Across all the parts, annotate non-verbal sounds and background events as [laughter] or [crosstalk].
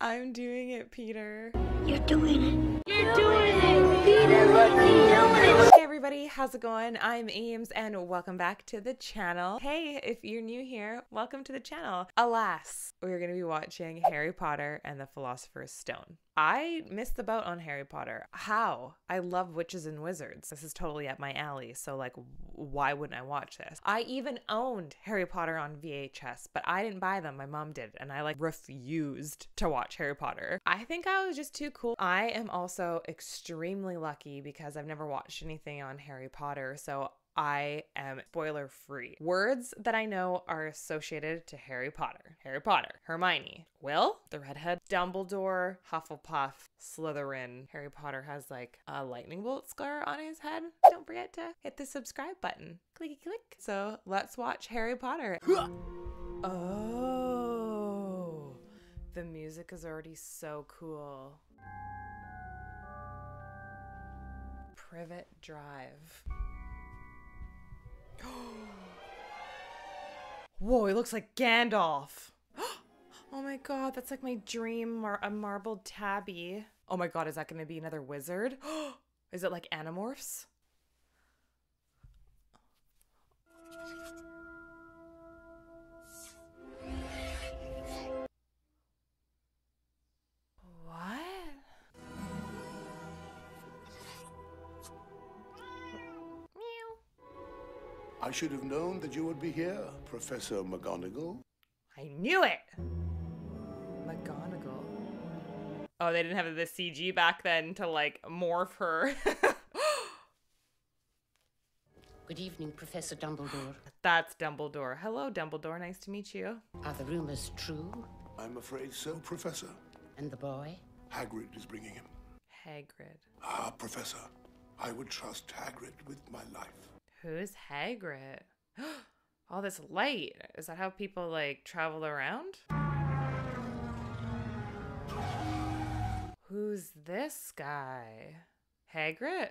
I'm doing it, Peter. You're doing it. You're doing it. Peter, look, you're doing it. Hey everybody, how's it going? I'm Ames and welcome back to the channel. Hey, if you're new here, welcome to the channel. Alas, we're going to be watching Harry Potter and the Philosopher's Stone. I missed the boat on Harry Potter. How? I love witches and wizards. This is totally up my alley, so like why wouldn't I watch this? I even owned Harry Potter on VHS, but I didn't buy them. My mom did, and I like refused to watch Harry Potter. I think I was just too cool. I am also extremely lucky because I've never watched anything on Harry Potter, so I am spoiler free. Words that I know are associated to Harry Potter Harry Potter, Hermione, Will, the redhead, Dumbledore, Hufflepuff, Slytherin. Harry Potter has like a lightning bolt scar on his head. Don't forget to hit the subscribe button. Clicky click. So let's watch Harry Potter. [laughs] oh, the music is already so cool. Privet Drive. [gasps] Whoa, he looks like Gandalf. [gasps] Oh my god, that's like my dream mar- a marbled tabby. Oh my god, is that going to be another wizard? [gasps] is it like Animorphs? I should have known that you would be here, Professor McGonagall. I knew it. McGonagall. Oh, they didn't have the CG back then to like morph her. [laughs] Good evening, Professor Dumbledore. That's Dumbledore. Hello, Dumbledore. Nice to meet you. Are the rumors true? I'm afraid so, Professor. And the boy? Hagrid is bringing him. Hagrid. Ah, Professor, I would trust Hagrid with my life. Who's Hagrid? [gasps] All this light. Is that how people like travel around? Who's this guy? Hagrid?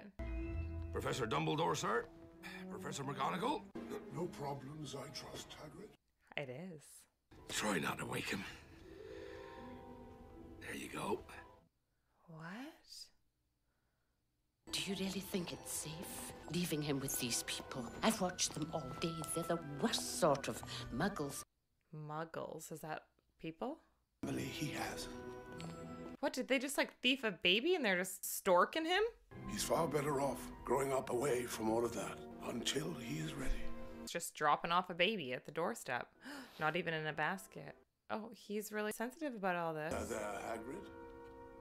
Professor Dumbledore, sir? Professor McGonagall? No problems, I trust Hagrid. It is. Try not to wake him. There you go. What? Do you really think it's safe leaving him with these people? I've watched them all day. They're the worst sort of muggles. Muggles. Is that people? Emily, he has. What did they just like thief a baby and they're just storking him? He's far better off growing up away from all of that until he is ready. It's just dropping off a baby at the doorstep, [gasps] not even in a basket. Oh, he's really sensitive about all this. Uh, there, Hagrid.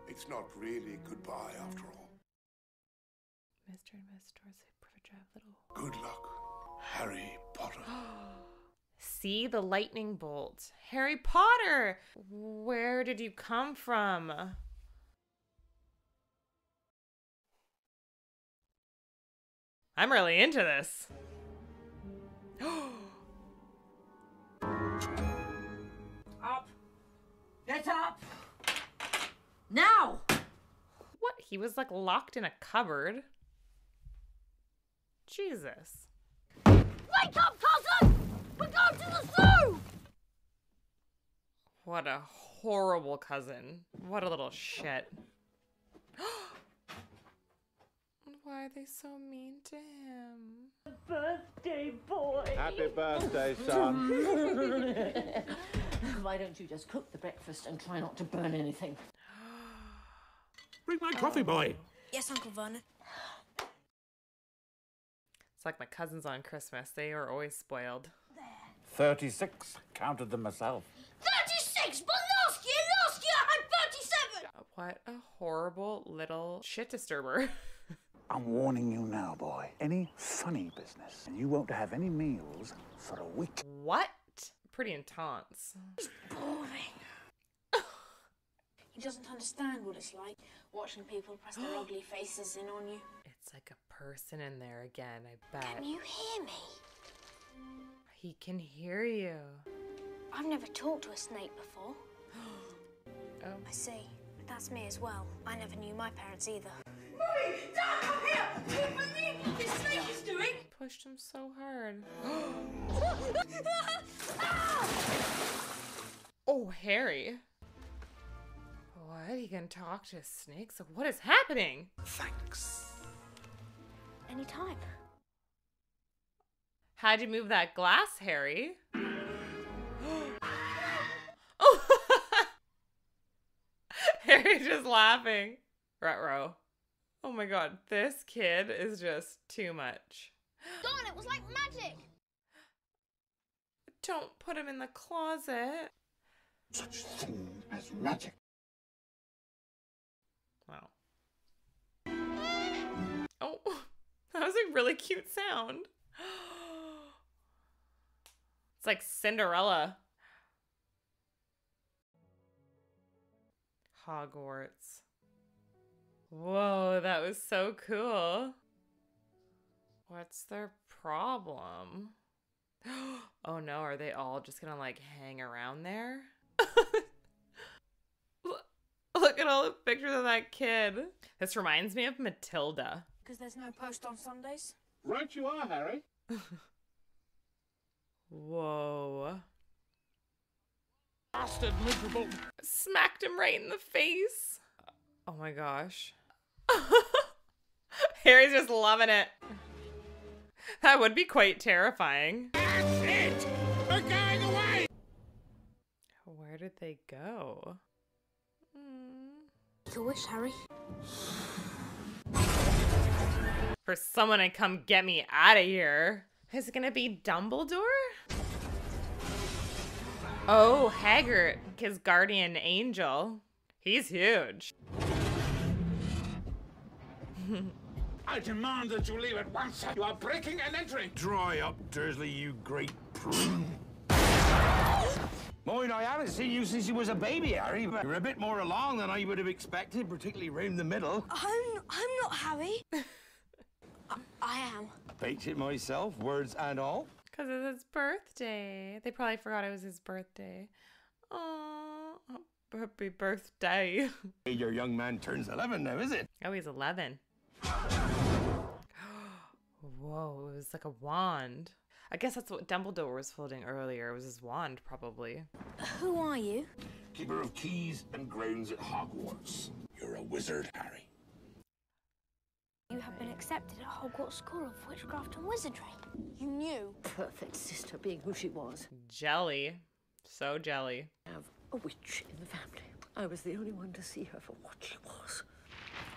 It's not really goodbye after all. Mr. and Miss Dursley, Privet Drive, Little. Good luck, Harry Potter. [gasps] See the lightning bolt. Harry Potter! Where did you come from? I'm really into this. [gasps] Up! Get up! Now! What? He was like locked in a cupboard. Jesus. Wake up, cousin! We're going to the zoo! What a horrible cousin. What a little shit. [gasps] Why are they so mean to him? Birthday boy! Happy birthday, son. [laughs] Why don't you just cook the breakfast and try not to burn anything? [gasps] Bring my coffee, boy. Yes, Uncle Vernon. It's like my cousins on Christmas. They are always spoiled. 36. Counted them myself. 36, but last year, last year I had 37! Uh, what a horrible little shit disturber. [laughs] I'm warning you now, boy. Any funny business, and you won't have any meals for a week. what? Pretty intense. Boring. [laughs] he doesn't understand what it's like watching people press their [gasps] ugly faces in on you. It's like a person in there again, I bet. Can you hear me? He can hear you. I've never talked to a snake before. [gasps] Oh. I see. That's me as well. I never knew my parents either. Mummy! Dad, come here! Do you believe what this snake is doing? Pushed him so hard. [gasps] [gasps] oh, Harry. What? He can talk to snakes. What is happening? Thanks. Anytime. How'd you move that glass, Harry? [gasps] oh! Harry's just laughing. Retro. Oh my god, this kid is just too much. Dawn, it was like magic. Don't put him in the closet. Such thing as magic. That was a really cute sound. [gasps] It's like Cinderella. Hogwarts. Whoa, that was so cool. What's their problem? [gasps] Oh no, are they all just gonna like hang around there? [laughs] Look- at all the pictures of that kid. This reminds me of Matilda. Because there's no post on Sundays. Right you are, Harry. [laughs] Whoa. Bastard miserable. Smacked him right in the face. Oh my gosh. [laughs] Harry's just loving it. That would be quite terrifying. That's it! We're going away! Where did they go? Hmm. Your wish, Harry. [sighs] [laughs] For someone to come get me out of here. Is it gonna be Dumbledore? Oh, Hagrid, his guardian angel. He's huge. [laughs] I demand that you leave at once. You are breaking and entering. Dry up, Dursley, you great prune. Mind, I haven't seen you since you was a baby, Harry. But You're a bit more along than I would have expected, particularly round the middle. I'm, I'm not Harry. [laughs] I, I am. baked it myself, words and all. Because it's his birthday. They probably forgot it was his birthday. Oh, happy birthday. [laughs] Your young man turns 11 now, is it? Oh, he's 11. [gasps] Whoa, it was like a wand. I guess that's what Dumbledore was holding earlier. It was his wand, probably. Who are you? Keeper of keys and grounds at Hogwarts. You're a wizard, Harry. You have been accepted at Hogwarts School of Witchcraft and Wizardry. You knew. Perfect sister being who she was. Jelly. So jelly. I Have a witch in the family. I was the only one to see her for what she was.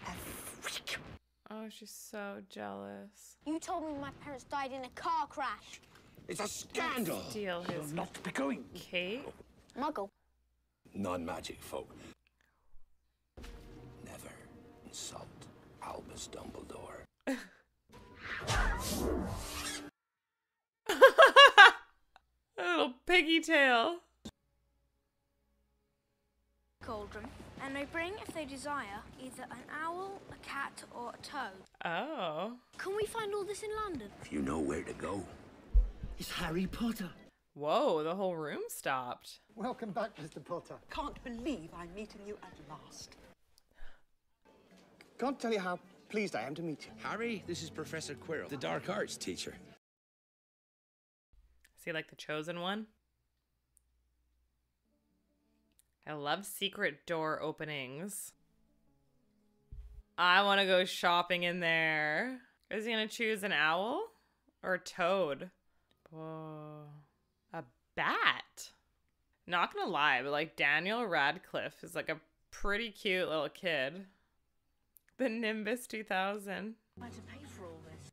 A freak. Oh, she's so jealous. You told me my parents died in a car crash. It's a scandal. Steal his Not be going. cape. Muggle. Non-magic folk. Never insult Albus Dumbledore. [laughs] A little piggy tail. Cauldron. And they bring, if they desire, either an owl, a cat, or a toad. Oh. Can we find all this in London? If you know where to go. It's Harry Potter. Whoa, the whole room stopped. Welcome back, Mr. Potter. Can't believe I'm meeting you at last. Can't tell you how pleased I am to meet you. Harry, this is Professor Quirrell, the dark arts teacher. Is he like the chosen one? I love secret door openings. I want to go shopping in there. Is he going to choose an owl or a toad? Whoa. A bat? Not going to lie, but like Daniel Radcliffe is like a pretty cute little kid. The Nimbus 2000. Where to pay for all this?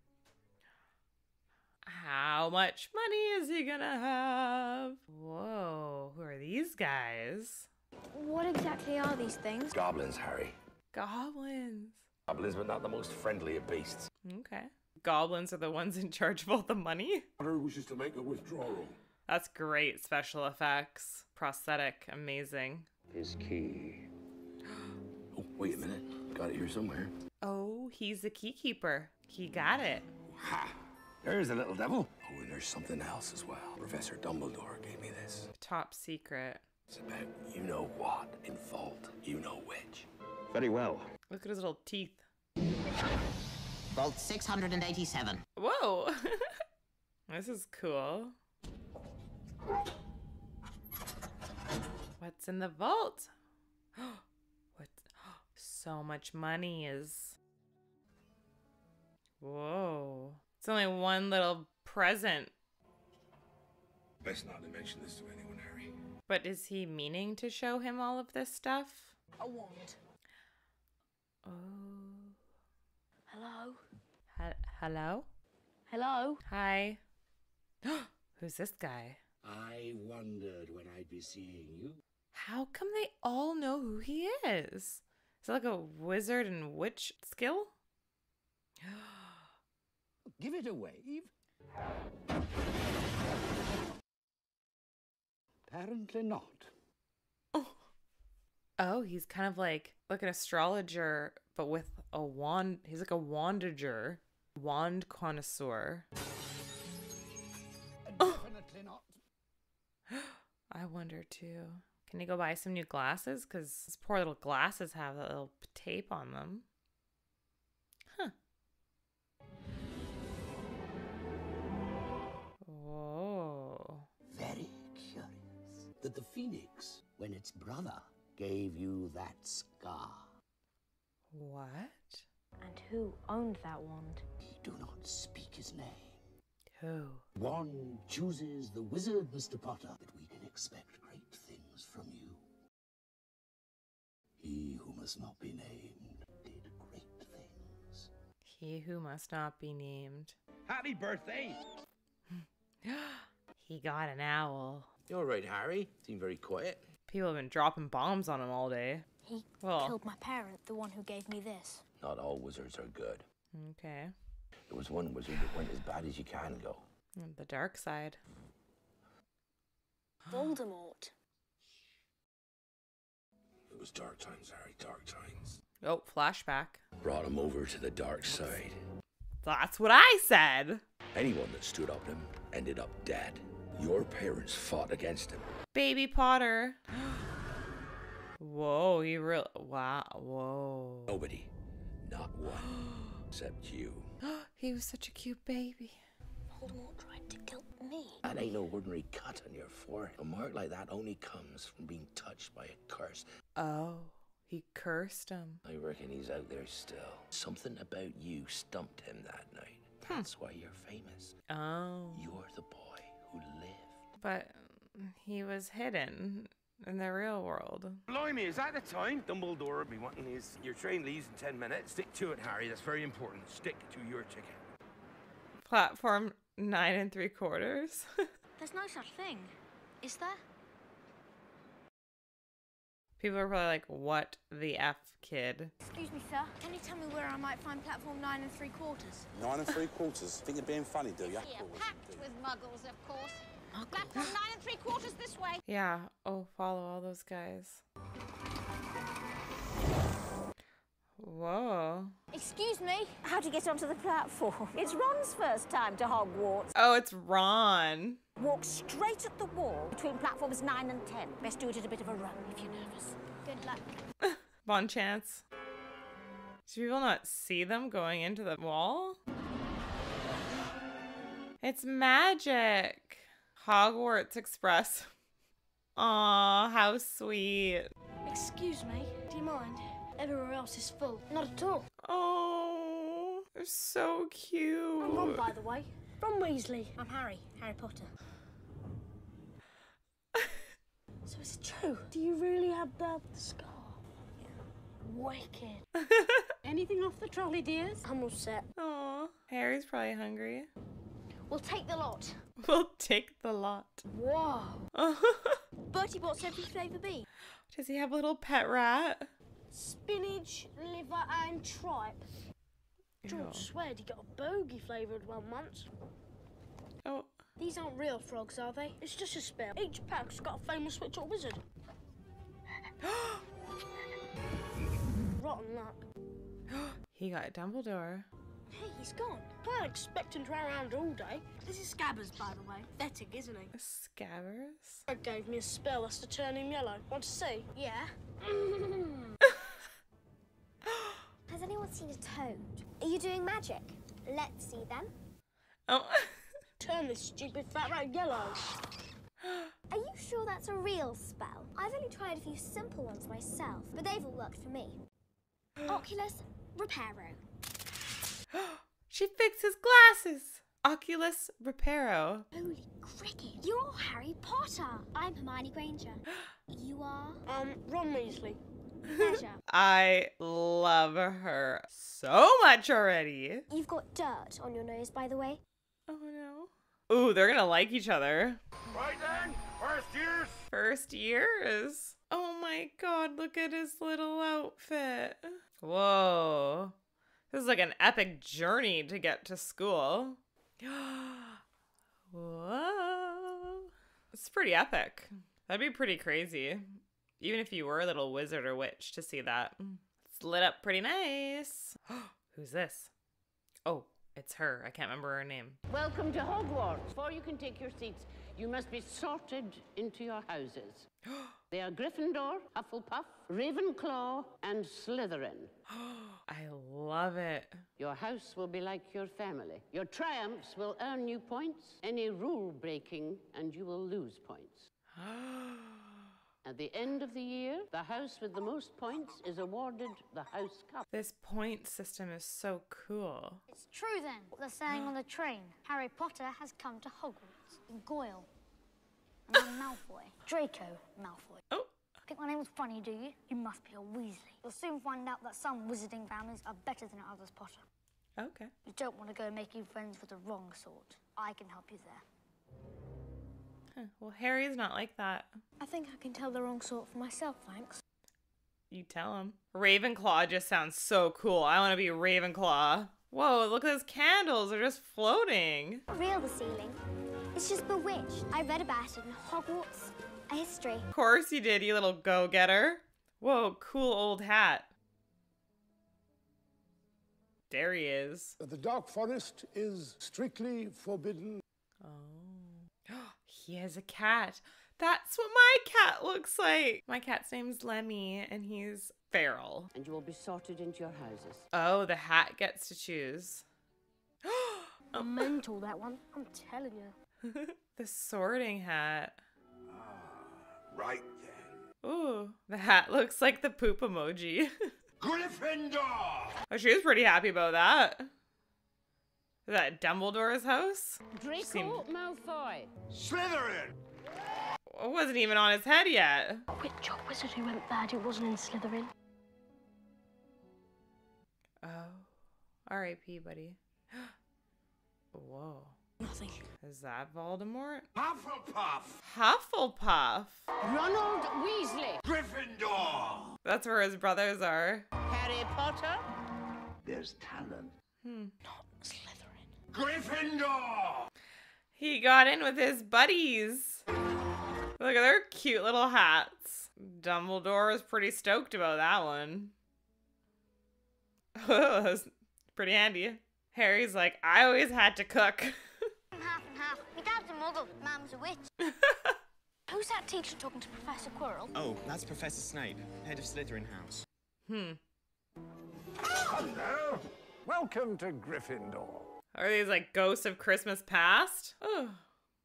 How much money is he gonna have? Whoa, who are these guys? What exactly are these things? Goblins, Harry. Goblins. Goblins, but not the most friendly of beasts. Okay. Goblins are the ones in charge of all the money? Potter wishes to make a withdrawal. That's great special effects. Prosthetic, amazing. His key. Oh, [gasps] wait a minute. Got it here somewhere. Oh, he's the key keeper. He got it. Ha! There's the little devil. Oh, and there's something else as well. Professor Dumbledore gave me this. Top secret. It's about you know what in Vault, you know which. Very well. Look at his little teeth. Vault 687. Whoa! [laughs] this is cool. What's in the vault? [gasps] Oh, what? So much money is. Whoa. It's only one little present. Best not to mention this to anyone, Harry. But is he meaning to show him all of this stuff? A wand. Oh. Hello? He- hello? Hello? Hi. [gasps] Who's this guy? I wondered when I'd be seeing you. How come they all know who he is? Is it like a wizard and witch skill? [gasps] Give it a wave. Apparently not. Oh. oh, he's kind of like like an astrologer, but with a wand. He's like a wandager, wand connoisseur. Definitely not. [gasps] I wonder too. Can he go buy some new glasses? Because these poor little glasses have that little tape on them. Huh. Whoa. Very curious that the phoenix, when its brother gave you that scar, What? And who owned that wand? do not speak his name. Who? One chooses the wizard, Mr. Potter, that we can expect great things from you. He who must not be named did great things. He who must not be named. Happy birthday! [gasps] he got an owl. You're right, Harry. Seem very quiet. People have been dropping bombs on him all day. He Well- killed my parent, the one who gave me this. Not all wizards are good. Okay. There was one wizard that went as bad as you can go. The dark side. Voldemort. It was dark times, Harry, dark times. Oh, flashback. Brought him over to the dark side. That's what I said. Anyone that stood up to him ended up dead. Your parents fought against him. Baby Potter. [gasps] Whoa, he real wow. Whoa. Nobody, not one, [gasps] except you. [gasps] he was such a cute baby. Voldemort tried to kill me. That ain't no ordinary cut on your forehead. A mark like that only comes from being touched by a curse. Oh, he cursed him. I reckon he's out there still. Something about you stumped him that night. Hmm. That's why you're famous. Oh. You're the boy who lived. But mm, he was hidden in the real world. Blimey, is that the time? Dumbledore will be wanting his. Your train leaves in 10 minutes. Stick to it, Harry. That's very important. Stick to your ticket. Platform nine and three quarters. There's no such thing, is there? People are probably like, what the F kid? Excuse me, sir. Can you tell me where I might find platform nine and three quarters? Nine and three quarters. [laughs] Think you're being funny, do you? Here, packed with muggles, of course. Platform nine and three quarters this way. Yeah. Oh, follow all those guys. Whoa. Excuse me. How to get onto the platform? It's Ron's first time to Hogwarts. Oh, it's Ron. Walk straight at the wall between platforms 9 and 10. Best do it at a bit of a run if you're nervous. Good luck. [laughs] Bon chance. Do people not see them going into the wall? It's magic. Hogwarts Express. Aw, how sweet. Excuse me. Do you mind? Everywhere else is full. Not at all. Oh, they're so cute. I'm Ron, by the way. Ron Weasley. I'm Harry. Harry Potter. [laughs] so is it true? Do you really have the scar? Yeah. Wicked. [laughs] Anything off the trolley, dears? I'm all set. Aw, Harry's probably hungry. We'll take the lot. [laughs] We'll take the lot. Whoa. Bertie Bott's every flavour bee. Does he have a little pet rat? Spinach, liver, and tripe. George sweared he got a bogey flavoured one once. Oh. These aren't real frogs, are they? It's just a spell. Each pack's got a famous witch or wizard. [gasps] Rotten luck. [gasps] He got a Dumbledore. Hey, he's gone. Can't expect him to run around all day. This is Scabbers, by the way. Pathetic, isn't he? Scabbers? Fred gave me a spell that's to turn him yellow. Want to see? Yeah. [laughs] Has anyone seen a toad? Are you doing magic? Let's see then. Oh. [laughs] turn this stupid fat rat yellow. [gasps] Are you sure that's a real spell? I've only tried a few simple ones myself, but they've all worked for me. [gasps] Oculus Reparo. [gasps] she fixed his glasses. Oculus Reparo. Holy cricket! You're Harry Potter. I'm Hermione Granger. You are Um, Ron Weasley. Pleasure. [laughs] I love her so much already. You've got dirt on your nose, by the way. Oh no. Ooh, they're gonna like each other. Right then, first years. First years. Oh my god, look at his little outfit. Whoa. This is like an epic journey to get to school. [gasps] Whoa. It's pretty epic. That'd be pretty crazy. Even if you were a little wizard or witch to see that. Mm. It's lit up pretty nice. [gasps] Who's this? Oh, it's her. I can't remember her name. Welcome to Hogwarts. Before you can take your seats, you must be sorted into your houses. [gasps] they are Gryffindor, Hufflepuff, Ravenclaw, and Slytherin. [gasps] I love it. Your house will be like your family. Your triumphs will earn you points, any rule breaking, and you will lose points. At the end of the year, the house with the most points is awarded the House Cup. This point system is so cool. It's true then. What they're saying on the train. Harry Potter has come to Hogwarts. Goyle. And I'm Malfoy. Draco Malfoy. Oh. Think my name was funny, do you? You must be a Weasley. You'll soon find out that some wizarding families are better than others, Potter. Okay. You don't want to go making friends with the wrong sort. I can help you there. Huh. [laughs] Well, Harry's not like that. I think I can tell the wrong sort for myself, thanks. You tell him. Ravenclaw just sounds so cool. I want to be Ravenclaw. Whoa, look at those candles. They're just floating. Not real, the ceiling. It's just bewitched. I read about it in Hogwarts, a history. Of course you did, you little go getter. Whoa, cool old hat. There he is. The Dark Forest is strictly forbidden. Oh. He has a cat. That's what my cat looks like. My cat's name's Lemmy, and he's feral. And you will be sorted into your houses. Oh, the hat gets to choose. [gasps] Mental, that one. I'm telling you. [laughs] the sorting hat. Ah, right then. Ooh, the hat looks like the poop emoji. [laughs] Gryffindor! oh, she was pretty happy about that. Is that Dumbledore's house? Draco Seemed- Malfoy. Slytherin! It wasn't even on his head yet. Which job wizard who went bad who wasn't in Slytherin? Oh, R.I.P., buddy. [gasps] Whoa. Nothing. Is that Voldemort? Hufflepuff! Hufflepuff. Ronald Weasley. Gryffindor! That's where his brothers are. Harry Potter. There's talent. Hmm. Not Slytherin. Gryffindor! He got in with his buddies. Look at their cute little hats. Dumbledore is pretty stoked about that one. [laughs] that was pretty handy. Harry's like, I always had to cook. Half and half. My dad's a muggle. Mum's a witch. [laughs] Who's that teacher talking to Professor Quirrell? Oh, that's Professor Snape, head of Slytherin House. Hmm. Hello. Welcome to Gryffindor. Are these like ghosts of Christmas past? Oh.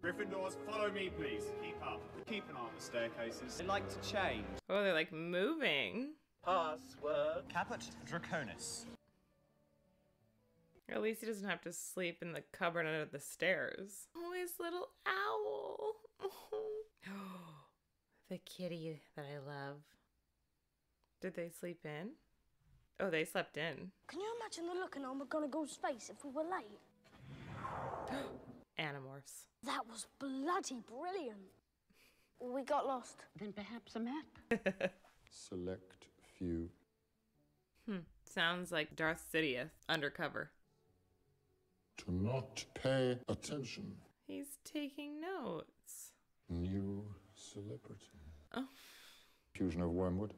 Gryffindors, follow me, please. Keep up. Keep an eye on the staircases. They like to change. Oh, they're like moving. Password. Caput Draconis. At least he doesn't have to sleep in the cupboard under the stairs. Oh, his little owl. [gasps] [gasps] the kitty that I love. Did they sleep in? Oh, they slept in. Can you imagine the look on McGonagall's face if we were late? [gasps] Animorphs. That was bloody brilliant. We got lost. Then perhaps a map. [laughs] Select few. Hmm. Sounds like Darth Sidious undercover. To not pay attention. He's taking notes. New celebrity. Oh. Fusion of wormwood.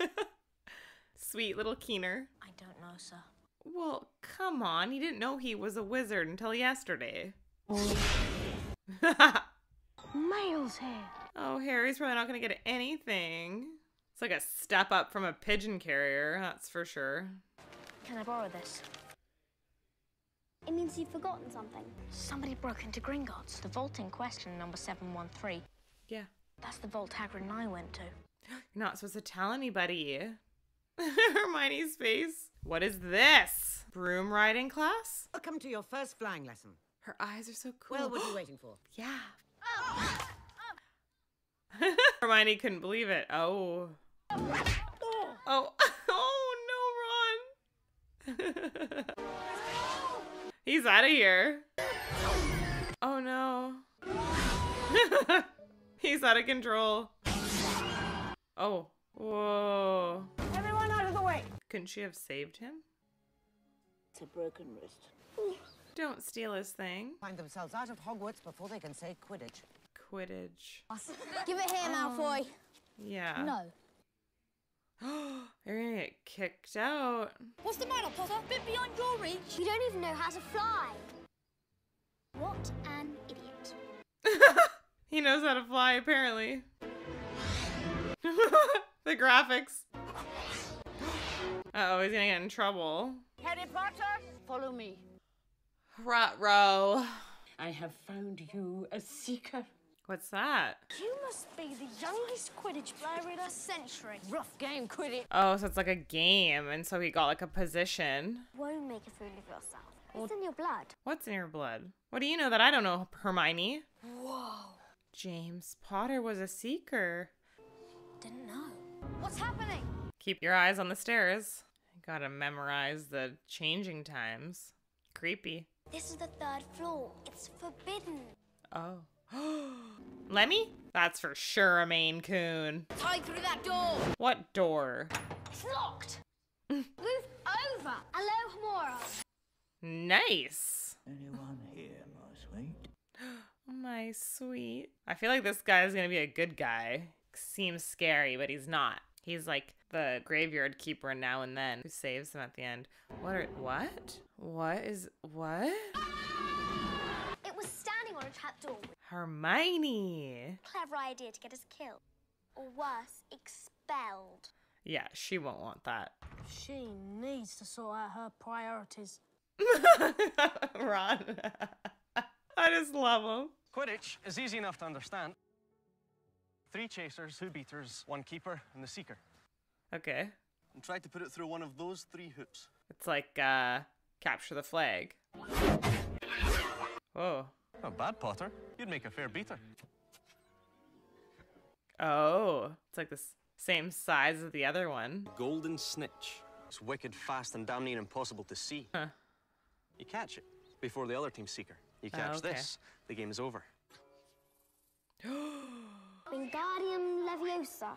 [laughs] Sweet little Keener. I don't know, sir. Well, come on. He didn't know he was a wizard until yesterday. [laughs] Mail's here. Oh, Harry's probably not going to get anything. It's like a step up from a pigeon carrier, that's for sure. Can I borrow this? It means you've forgotten something. Somebody broke into Gringotts. The vault in question, number 713. Yeah. That's the vault Hagrid and I went to. [gasps] You're not supposed to tell anybody. [laughs] Hermione's face. What is this? Broom riding class? Welcome to your first flying lesson. Her eyes are so cool. Well, what are you [gasps] waiting for? Yeah. [laughs] Hermione couldn't believe it. Oh. Oh. [laughs] Oh no, Ron. He's out of here. Oh no. He's out of control. Oh. Whoa. Couldn't she have saved him? It's a broken wrist. Don't steal his thing. Find themselves out of Hogwarts before they can say Quidditch. Quidditch. Give it here, um, Malfoy. Yeah. No. [gasps] You're gonna get kicked out. What's the matter, Potter? Bit beyond your reach. You don't even know how to fly. What an idiot. [laughs] He knows how to fly, apparently. [laughs] the graphics. Uh oh, he's gonna get in trouble. Harry Potter, follow me. Rot row. I have found you a seeker. What's that? You must be the youngest Quidditch player in a century. Rough game, Quidditch. Oh, so it's like a game, and so he got like a position. Won't make a fool of yourself. It's in your blood. What's in your blood? What do you know that I don't know, Hermione? Whoa. James Potter was a seeker. Didn't know. What's happening? Keep your eyes on the stairs. Gotta memorize the changing times. Creepy. This is the third floor. It's forbidden. Oh. [gasps] Lemmy? That's for sure a Maine Coon. Tie through that door. What door? It's locked. [laughs] Move over. Alohomora. Nice. Anyone here, my sweet? [gasps] My sweet. I feel like this guy is gonna be a good guy. Seems scary, but he's not. He's like the graveyard keeper now and then who saves them at the end. What are what? What is what? It was standing on a trapdoor. Hermione. Clever idea to get us killed. Or worse, expelled. Yeah, she won't want that. She needs to sort out her priorities. [laughs] Ron. [laughs] I just love him. Quidditch is easy enough to understand. Three chasers, two beaters, one keeper, and the seeker. Okay. And try to put it through one of those three hoops. It's like uh capture the flag. Oh. Not bad, Potter. You'd make a fair beater. Oh, it's like the same size as the other one. Golden snitch. It's wicked fast and damn near impossible to see. Huh. You catch it before the other team's seeker. You Oh, catch okay. this, the game is over. [gasps] Wingardium Leviosa.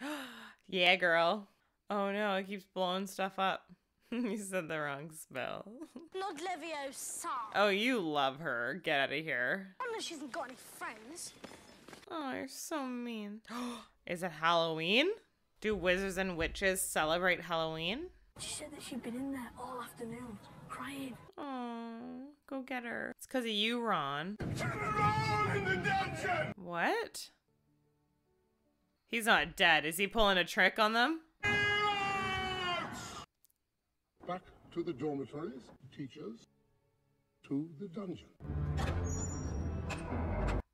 [gasps] [gasps] Yeah, girl. Oh no, it keeps blowing stuff up. [laughs] you said the wrong spell. [laughs] Not Leviosa. Oh, you love her. Get out of here. I know she hasn't got any friends. Oh, you're so mean. [gasps] Is it Halloween? Do wizards and witches celebrate Halloween? She said that she'd been in there all afternoon, crying. Oh, go get her. It's because of you, Ron. in the dungeon! What? He's not dead. Is he pulling a trick on them? Back to the dormitories, teachers, to the dungeon.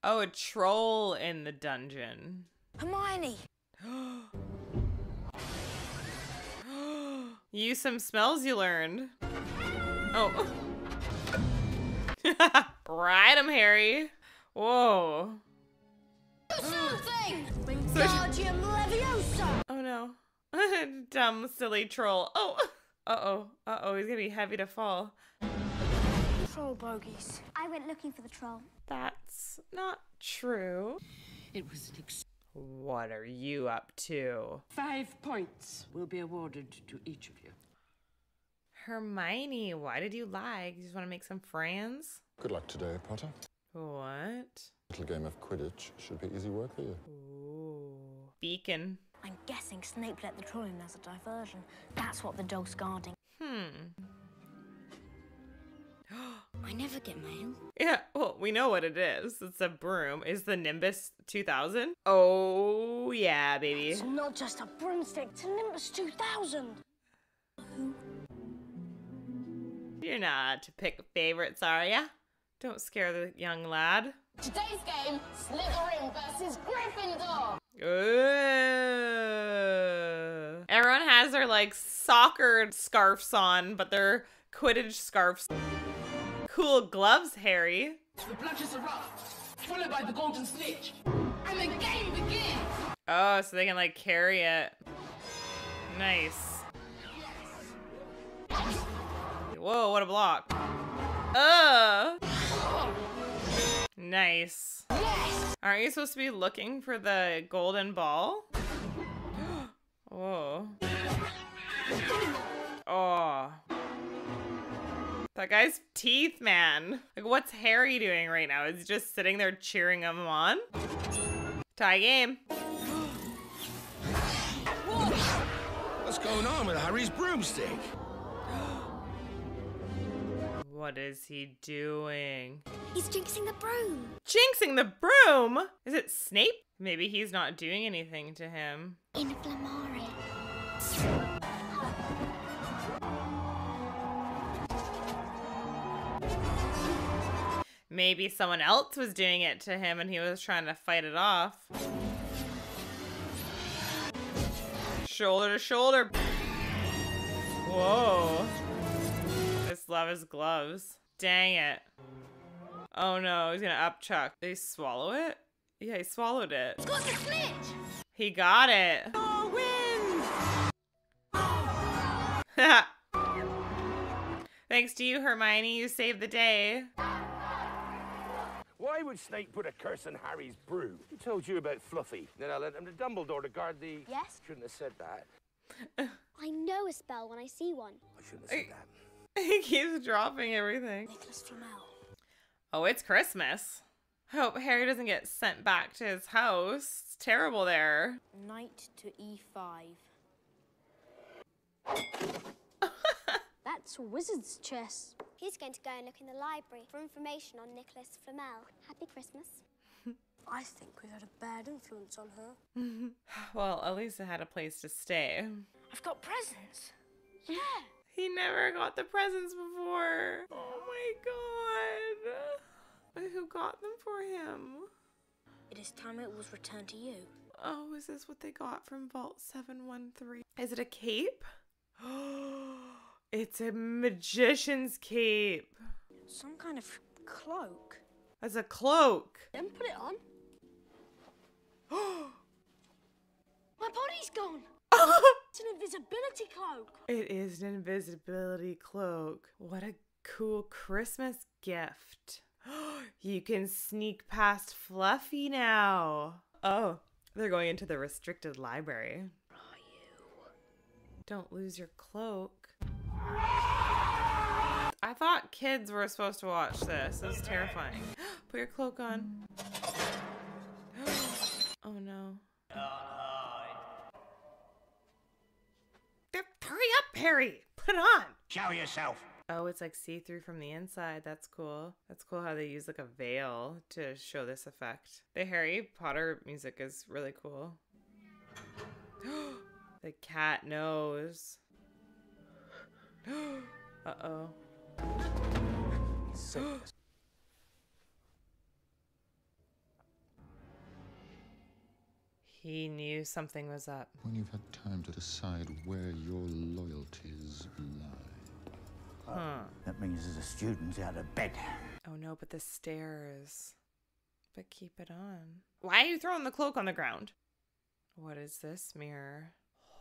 Oh, a troll in the dungeon. Hermione. [gasps] Use some spells you learned. Oh. [laughs] Ride him, Harry. Whoa. Do Something! Wingardium Leviosa! Oh no. [laughs] Dumb, silly troll. Oh. [laughs] Uh oh. Uh oh. He's gonna be heavy to fall. Troll bogies. I went looking for the troll. That's not true. It was an ex- What are you up to? Five points will be awarded to each of you. Hermione, why did you lie? You just want to make some friends? Good luck today, Potter. What? Little game of Quidditch should be easy work for you. Ooh. Beacon. I'm guessing Snape let the troll in as a diversion. That's what the dog's guarding. Hmm. [gasps] I never get mail. Yeah, well, we know what it is. It's a broom. Is the Nimbus 2000? Oh, yeah, baby. It's not just a broomstick, it's a Nimbus 2000. You're not to pick favorites, are ya? Don't scare the young lad. Today's game, Slytherin versus Gryffindor. Ooh. Everyone has their like soccer scarves on, but they're Quidditch scarves. Cool gloves, Harry. The Bludgers are up, followed by the Golden Snitch. And the game begins! Oh, so they can like carry it. Nice. Whoa, what a block. Uh. Nice. Aren't you supposed to be looking for the golden ball? [gasps] Whoa. Oh. That guy's teeth, man. Like, what's Harry doing right now? Is he just sitting there cheering him on? Tie game. [gasps] What's going on with Harry's broomstick? What is he doing? He's jinxing the broom. Jinxing the broom? Is it Snape? Maybe he's not doing anything to him. Inflammare. Maybe someone else was doing it to him and he was trying to fight it off. Shoulder to shoulder. Whoa. Just love his gloves. Dang it. Oh no, he's gonna upchuck. They swallow it? Yeah, he swallowed it. Got the snitch! He got it. [laughs] Thanks to you, Hermione, you saved the day. Why would Snape put a curse on Harry's brew? Who told you about Fluffy? Then I lent him to Dumbledore to guard the. Yes? Shouldn't have said that. [laughs] I know a spell when I see one. I shouldn't have said that. [laughs] he keeps dropping everything. Oh, it's Christmas. Hope Harry doesn't get sent back to his house. It's terrible there. Knight to E e5. [laughs] That's wizard's chess. He's going to go and look in the library for information on Nicholas Flamel. Happy Christmas. [laughs] I think we've had a bad influence on her. [sighs] well, at least it had a place to stay. I've got presents. Yeah. He never got the presents before. Oh my god. Who got them for him? It is time it was returned to you. Oh, is this what they got from Vault 713? Is it a cape? [gasps] it's a magician's cape. Some kind of cloak. As a cloak. Then put it on. [gasps] [gasps] My body's gone. [laughs] it's an invisibility cloak. It is an invisibility cloak. What a cool Christmas gift. [gasps] you can sneak past Fluffy now. Oh, they're going into the restricted library. Are you? Don't lose your cloak. I thought kids were supposed to watch this. This is terrifying. [gasps] Put your cloak on. [gasps] oh no. Uh, Hurry up, Harry! Put it on! Show yourself. Oh, it's like see through from the inside. That's cool. That's cool how they use like a veil to show this effect. The Harry Potter music is really cool. [gasps] the cat knows. uh oh. He knew something was up. When you've had time to decide where your loyalties lie. Huh. That means as a student's out of bed. Oh no, but the stairs. But keep it on. Why are you throwing the cloak on the ground? What is this mirror?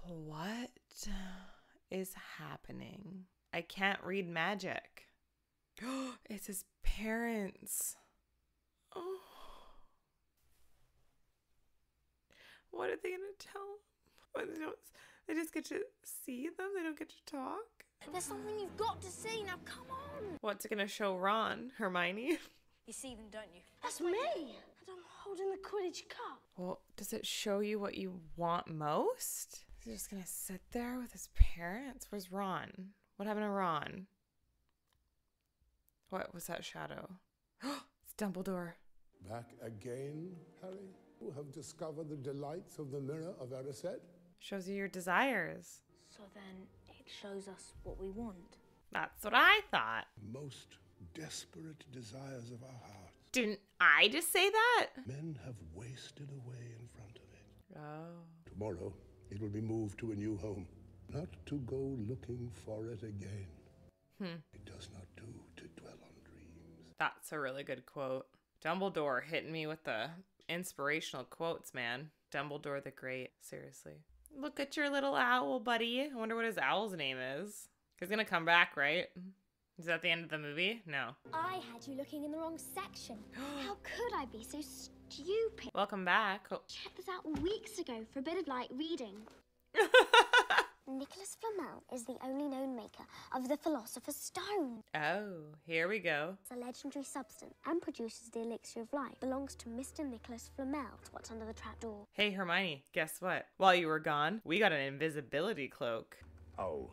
What is happening? I can't read magic. [gasps] it's his parents. What are they gonna tell him? What, they, don't, they just get to see them? They don't get to talk? There's something you've got to see. Now, come on. What's it gonna show Ron? Hermione? [laughs] You see them, don't you? That's me. And I'm holding the Quidditch cup. Well, does it show you what you want most? Is he just gonna sit there with his parents? Where's Ron? What happened to Ron? What was that shadow? [gasps] it's Dumbledore. Back again, Harry? You have discovered the delights of the Mirror of Erised? Shows you your desires. So then it shows us what we want. That's what I thought. Most desperate desires of our hearts. Didn't I just say that? Men have wasted away in front of it. Oh. Tomorrow, it will be moved to a new home. not to go looking for it again. Hmm. It does not do to dwell on dreams. That's a really good quote. Dumbledore hitting me with the inspirational quotes, man. Dumbledore the Great. Seriously. Look at your little owl, buddy. I wonder what his owl's name is. He's gonna come back, right? Is that the end of the movie? No. I had you looking in the wrong section. [gasps] How could I be so stupid? Welcome back. Oh, Checked this out weeks ago for a bit of light reading. [laughs] Nicholas Flamel is the only known maker of the Philosopher's Stone. oh, here we go. It's a legendary substance and produces the elixir of life. Belongs to Mr. Nicholas Flamel. It's what's under the trapdoor. Hey, Hermione, guess what? While you were gone, we got an invisibility cloak. Oh.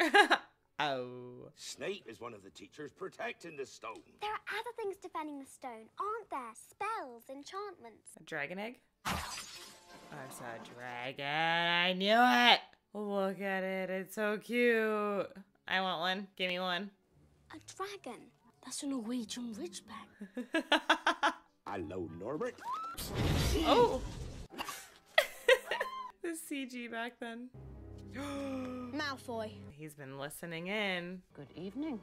[laughs] Oh. Snape is one of the teachers protecting the stone. There are other things defending the stone, aren't there? Spells, enchantments. A dragon egg? Oh, it's a dragon. I knew it. Look at it. It's so cute. I want one. Give me one. A dragon? That's a Norwegian ridgeback. [laughs] Hello, Norbert. Oh. [laughs] the CG back then. [gasps] Malfoy. He's been listening in. Good evening.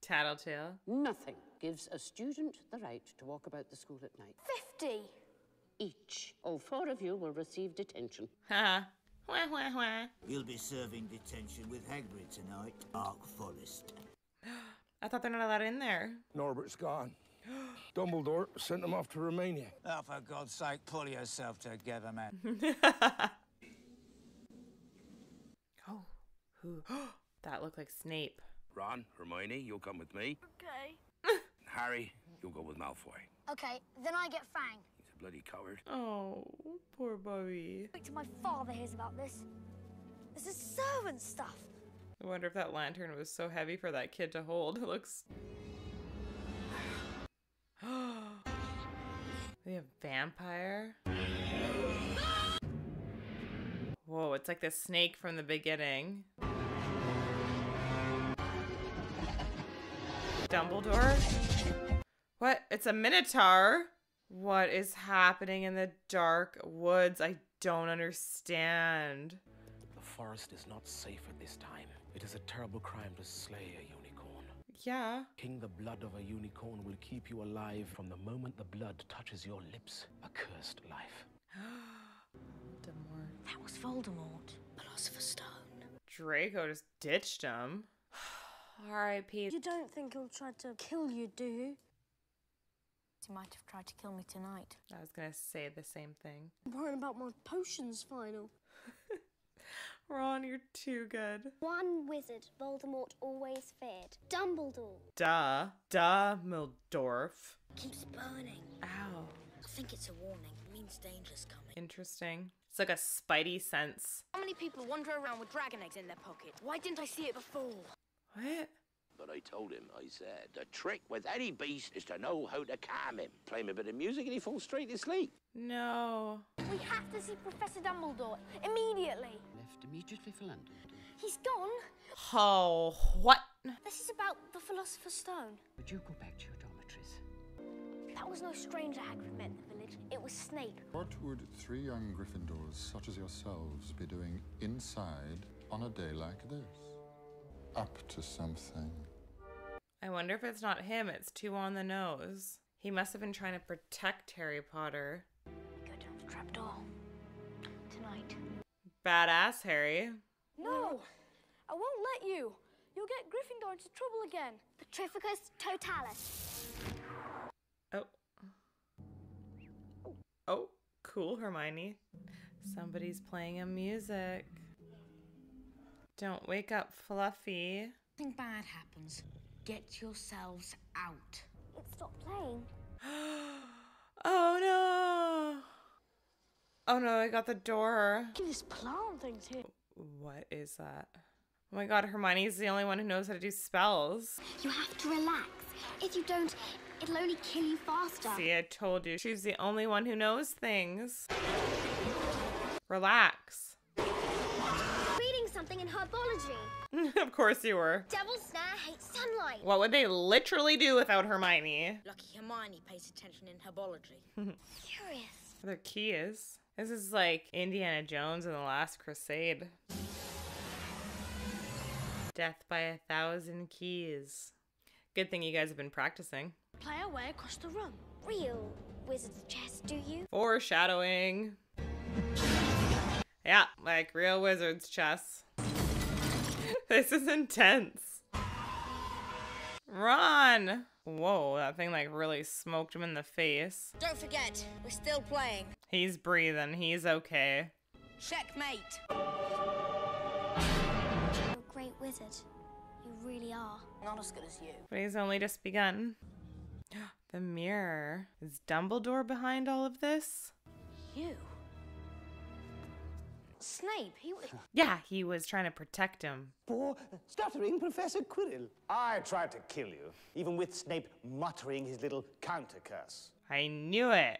Tattletale. Nothing gives a student the right to walk about the school at night. Fifty. Each. All four of you will receive detention. Ha. Wah, wah, wah. You'll be serving detention with Hagrid tonight, Dark Forest. [gasps] I thought they're not allowed in there. Norbert's gone. [gasps] Dumbledore sent him off to Romania. Oh, for God's sake, pull yourself together, man. [laughs] oh. Who? [gasps] that looked like Snape. Ron, Hermione, you'll come with me. Okay. [laughs] Harry, you'll go with Malfoy. Okay, then I get Fang. He's a bloody coward. Oh, poor Bobby. Wait till my father hears about this. This is servant stuff. I wonder if that lantern was so heavy for that kid to hold. [laughs] It looks. [gasps] we have vampire. Whoa, it's like the snake from the beginning. Dumbledore? What? It's a minotaur? What is happening in the dark woods? I don't understand. The forest is not safe at this time. It is a terrible crime to slay a unicorn. Yeah. King the blood of a unicorn will keep you alive from the moment the blood touches your lips. A cursed life. [gasps] Voldemort. That was Voldemort. Philosopher's Stone. Draco just ditched him. [sighs] R.I.P. You don't think he'll try to kill you, do you? He might have tried to kill me tonight. I was gonna say the same thing. I'm worrying about my potions final. [laughs] Ron, you're too good. One wizard Voldemort always feared. Dumbledore. Duh. Duh, Mildorf. Keeps burning. Ow. I think it's a warning. It means danger's coming. Interesting. It's like a spidey sense. How many people wander around with dragon eggs in their pocket? Why didn't I see it before? What? But I told him, I said, the trick with any beast is to know how to calm him. Play him a bit of music and he falls straight to sleep. No. We have to see Professor Dumbledore immediately. Left immediately for London. He's gone. Oh, what? This is about the Philosopher's Stone. Would you go back to your dormitories? That was no stranger Hagrid met in the village. It was Snape. What would three young Gryffindors such as yourselves be doing inside on a day like this? Up to something. I wonder if it's not him, it's too on the nose. He must have been trying to protect Harry Potter. Go down the trapdoor. Tonight. Badass Harry. No! I won't let you! You'll get Gryffindor into trouble again. Petrificus Totalis. Oh. Oh, cool, Hermione. Somebody's playing a music. Don't wake up, Fluffy. Something bad happens. Get yourselves out. It stopped playing. [gasps] oh no! Oh no, I got the door. Look at this plant things here. What is that? Oh my god, Hermione's the only one who knows how to do spells. You have to relax. If you don't, it'll only kill you faster. See, I told you. She's the only one who knows things. Relax. Reading something in herbology. [laughs] of course you were. Devil's Snare hates sunlight. What would they literally do without Hermione? Lucky Hermione pays attention in herbology. [laughs] Curious. Their key is. This is like Indiana Jones and the Last Crusade. Death by a thousand keys. Good thing you guys have been practicing. Play away across the room. Real wizard's chess, do you? Foreshadowing. Yeah, like real wizard's chess. This is intense. Run! Whoa, that thing like really smoked him in the face. Don't forget, we're still playing. He's breathing. He's okay. Checkmate. You're a great wizard. You really are. Not as good as you. But he's only just begun. [gasps] The mirror. Is Dumbledore behind all of this? You? Snape, he was... [laughs] Yeah, he was trying to protect him. Poor stuttering Professor Quirrell. I tried to kill you, even with Snape muttering his little counter curse. I knew it.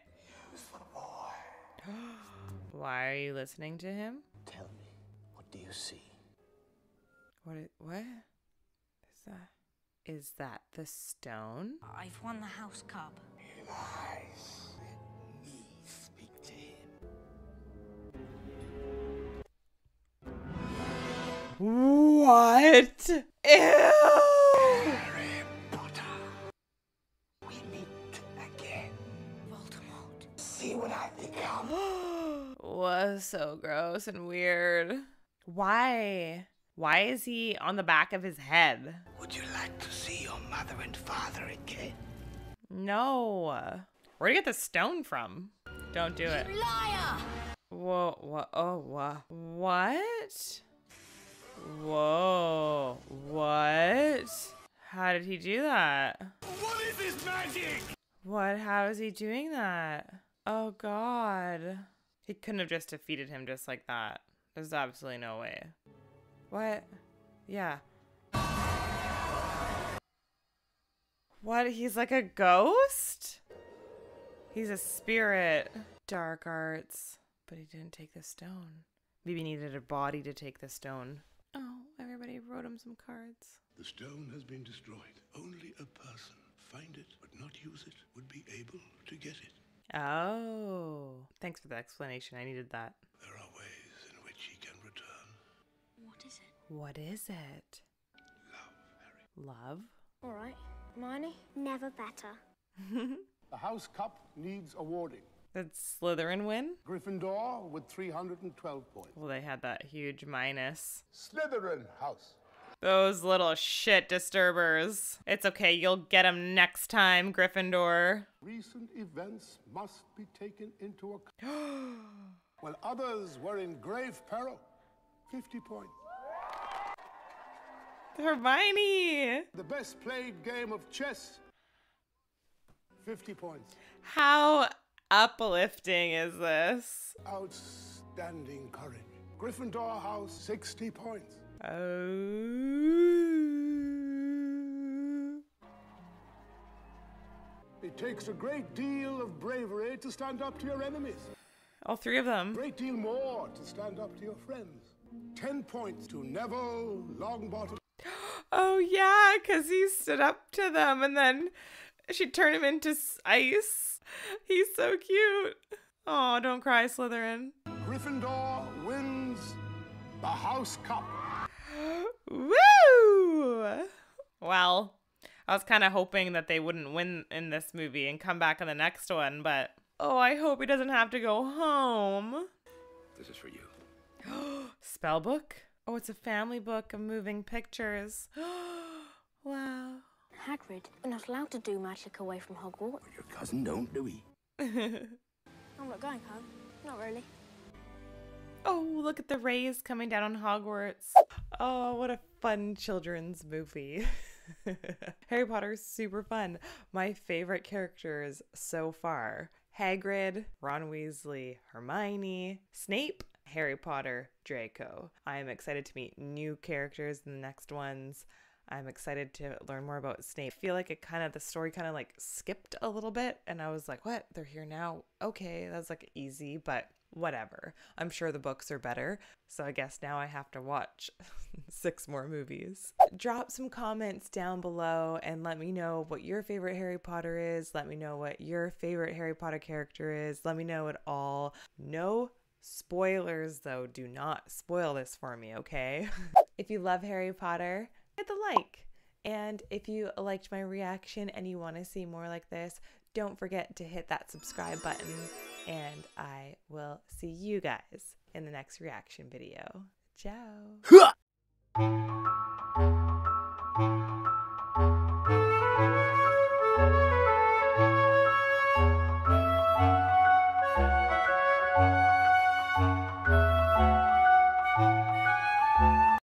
[gasps] Why are you listening to him? Tell me, what do you see? What? What? Is that? Is that the stone? I've won the House Cup. He Lies. What? Ew! We meet again. Voldemort. See what I become. [gasps] Was so gross and weird. Why? Why is he on the back of his head? Would you like to see your mother and father again? No. Where'd you get the stone from? Don't do it. Liar! Whoa, whoa, oh, wha- what? Whoa, what? How did he do that? What is this magic? What? How is he doing that? Oh god. He couldn't have just defeated him just like that. There's absolutely no way. What? Yeah. What? He's like a ghost? He's a spirit. Dark arts. But he didn't take the stone. Maybe he needed a body to take the stone. Oh, everybody wrote him some cards. The stone has been destroyed. Only a person find it but not use it would be able to get it. Oh. Thanks for the explanation. I needed that. There are ways in which he can return. What is it? What is it? Love, Love. All right. Hermione? Never better. [laughs] The House Cup needs awarding. Did Slytherin win? Gryffindor with 312 points. Well, they had that huge minus. Slytherin House. Those little shit disturbers. It's okay, you'll get them next time, Gryffindor. Recent events must be taken into account. [gasps] While others were in grave peril, 50 points. Hermione! The best played game of chess, 50 points. How uplifting is this? Outstanding courage. Gryffindor House, 60 points. Oh. It takes a great deal of bravery to stand up to your enemies. All three of them. Great deal more to stand up to your friends. 10 points to Neville Longbottom. [gasps] Oh, yeah, because he stood up to them and then she turned him into ice. He's so cute. Oh, don't cry, Slytherin. Gryffindor wins the House Cup. [gasps] Woo! Well, I was kind of hoping that they wouldn't win in this movie and come back in the next one, but oh, I hope he doesn't have to go home. This is for you. [gasps] Spell book? Oh, it's a family book of moving pictures. [gasps] wow. Hagrid, we're not allowed to do magic away from Hogwarts. Your cousin don't, do we? [laughs] I'm not going home. Not really. Oh, look at the rays coming down on Hogwarts. Oh, what a fun children's movie. [laughs] Harry Potter's super fun. My favorite characters so far Hagrid, Ron Weasley, Hermione, Snape, Harry Potter, Draco. I'm excited to meet new characters in the next ones. I'm excited to learn more about Snape. I feel like it kind of the story kind of like skipped a little bit and I was like, "What? They're here now." Okay, that's like easy, but whatever. I'm sure the books are better. So I guess now I have to watch [laughs] six more movies. Drop some comments down below and let me know what your favorite Harry Potter is. Let me know what your favorite Harry Potter character is. Let me know it all. No spoilers though. Do not spoil this for me, okay? [laughs] if you love Harry Potter, hit the like. And if you liked my reaction and you want to see more like this, don't forget to hit that subscribe button. And I will see you guys in the next reaction video. Ciao.